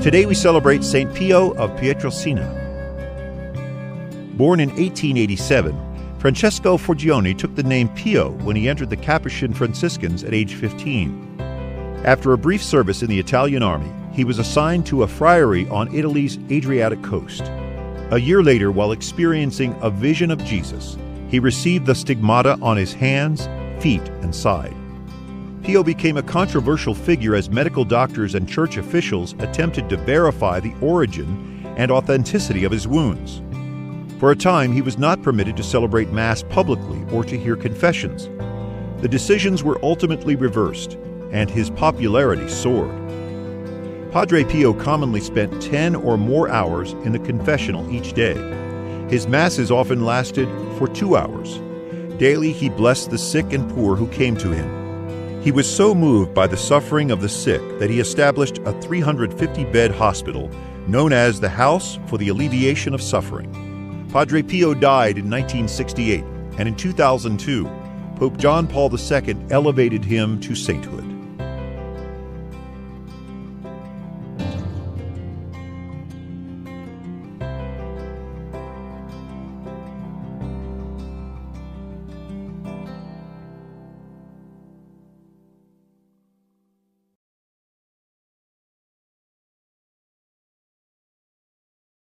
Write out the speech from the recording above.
Today we celebrate St. Pio of Pietrelcina. Born in 1887, Francesco Forgione took the name Pio when he entered the Capuchin Franciscans at age 15. After a brief service in the Italian army, he was assigned to a friary on Italy's Adriatic coast. A year later, while experiencing a vision of Jesus, he received the stigmata on his hands, feet, and side. Pio became a controversial figure as medical doctors and church officials attempted to verify the origin and authenticity of his wounds. For a time, he was not permitted to celebrate Mass publicly or to hear confessions. The decisions were ultimately reversed, and his popularity soared. Padre Pio commonly spent 10 or more hours in the confessional each day. His masses often lasted for two hours. Daily, he blessed the sick and poor who came to him. He was so moved by the suffering of the sick that he established a 350 bed hospital known as the House for the Alleviation of Suffering. Padre Pio died in 1968, and in 2002, Pope John Paul II elevated him to sainthood.